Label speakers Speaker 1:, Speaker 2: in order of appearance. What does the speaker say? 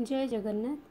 Speaker 1: जय जगन्नाथ